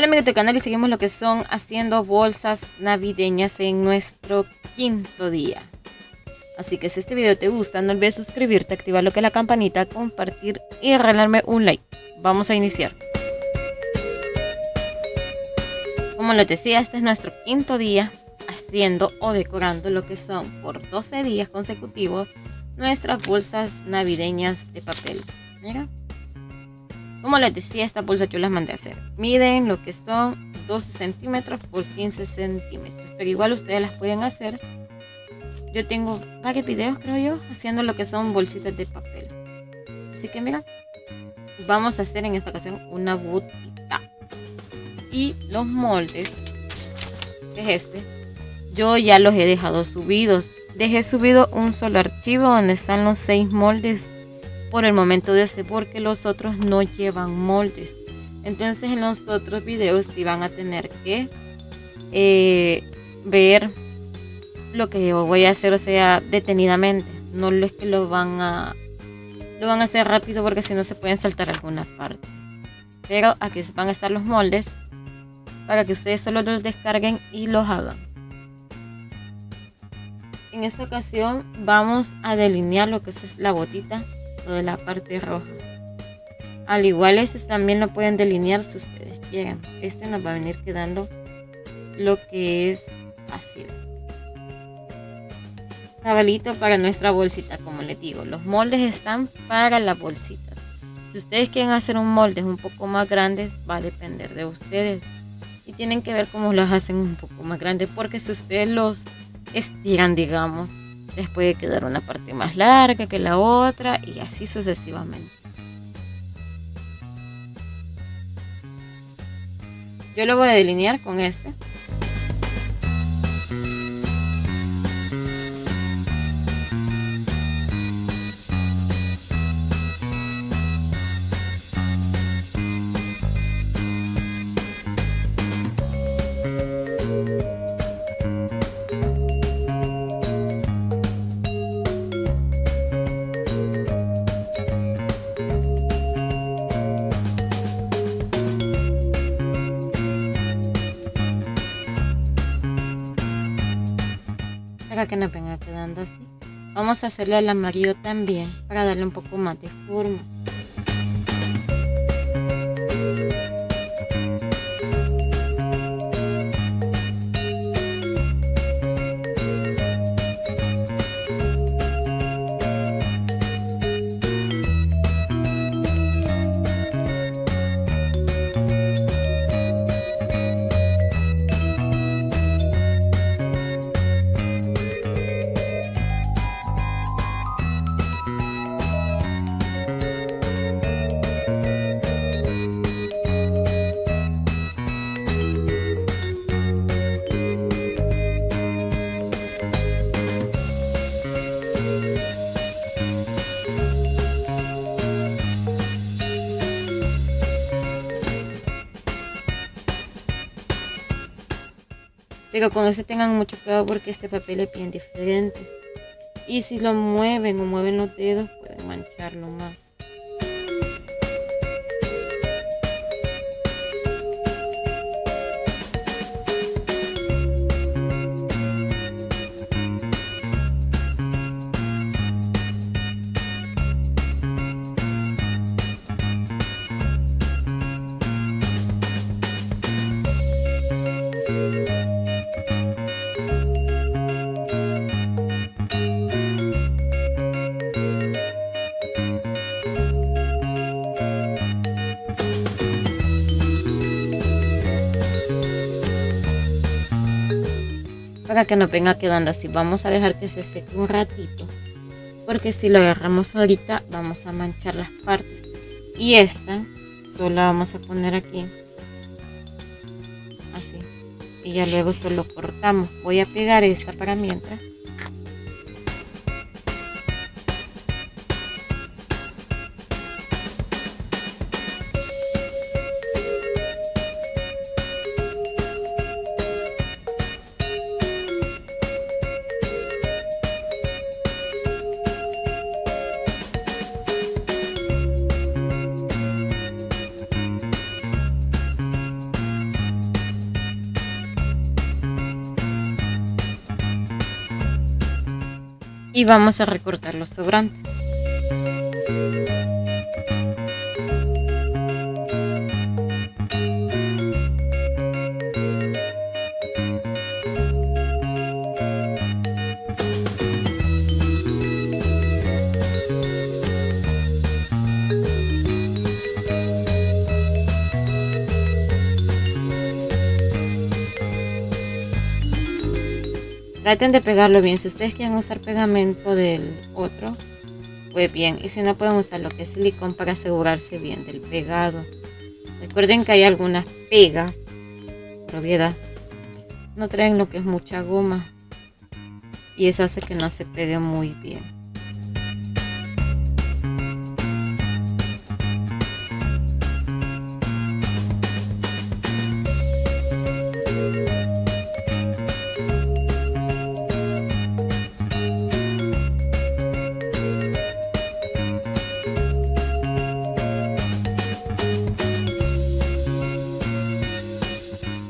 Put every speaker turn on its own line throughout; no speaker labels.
Hola amigos del canal y seguimos lo que son haciendo bolsas navideñas en nuestro quinto día. Así que si este video te gusta no olvides suscribirte, activar lo que es la campanita, compartir y regalarme un like. Vamos a iniciar. Como les decía, este es nuestro quinto día haciendo o decorando lo que son por 12 días consecutivos nuestras bolsas navideñas de papel. Mira. Como les decía, estas bolsas yo las mandé a hacer. Miden lo que son 12 centímetros por 15 centímetros. Pero igual ustedes las pueden hacer. Yo tengo varios videos, creo yo, haciendo lo que son bolsitas de papel. Así que mira, vamos a hacer en esta ocasión una botita. Y los moldes, que es este, yo ya los he dejado subidos. Dejé subido un solo archivo donde están los seis moldes por el momento de este porque los otros no llevan moldes. Entonces en los otros videos sí van a tener que eh, ver lo que yo voy a hacer, o sea, detenidamente. No es que lo van a lo van a hacer rápido porque si no se pueden saltar alguna parte. Pero aquí van a estar los moldes para que ustedes solo los descarguen y los hagan. En esta ocasión vamos a delinear lo que es la botita de la parte roja. Al igual este también lo pueden delinear si ustedes quieren. Este nos va a venir quedando lo que es así. Cabalito para nuestra bolsita, como les digo. Los moldes están para las bolsitas. Si ustedes quieren hacer un molde un poco más grande, va a depender de ustedes. Y tienen que ver cómo los hacen un poco más grandes. Porque si ustedes los estiran, digamos, les puede quedar una parte más larga que la otra y así sucesivamente. Yo lo voy a delinear con este. Que nos venga quedando así. Vamos a hacerle el amarillo también para darle un poco más de forma. Pero con ese tengan mucho cuidado porque este papel es bien diferente. Y si lo mueven o mueven los dedos, pueden mancharlo más. Para que nos venga quedando así. Vamos a dejar que se seque un ratito. Porque si lo agarramos ahorita vamos a manchar las partes. Y esta solo vamos a poner aquí. Así. Y ya luego solo cortamos. Voy a pegar esta para mientras. Y vamos a recortar los sobrantes. Traten de pegarlo bien. Si ustedes quieren usar pegamento del otro, pues bien. Y si no, pueden usar lo que es silicón para asegurarse bien del pegado. Recuerden que hay algunas pegas, propiedad, no traen lo que es mucha goma. Y eso hace que no se pegue muy bien.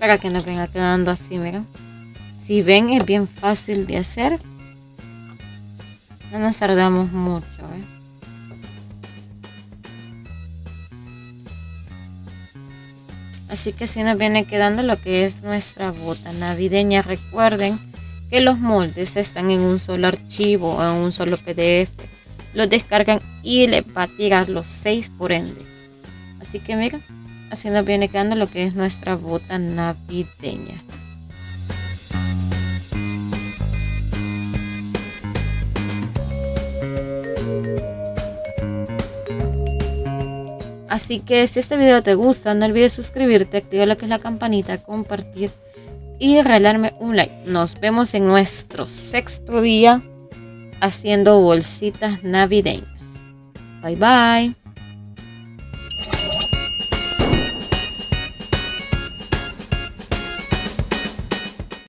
Para que nos venga quedando así, miren. Si ven, es bien fácil de hacer. No nos tardamos mucho, ¿eh? Así que así nos viene quedando lo que es nuestra bota navideña. Recuerden que los moldes están en un solo archivo o en un solo PDF. Los descargan y le va a tirar los 6 por ende. Así que miren así nos viene quedando lo que es nuestra bota navideña. Así que si este video te gusta, no olvides suscribirte, activar lo que es la campanita, compartir y regalarme un like. Nos vemos en nuestro sexto día haciendo bolsitas navideñas. Bye bye.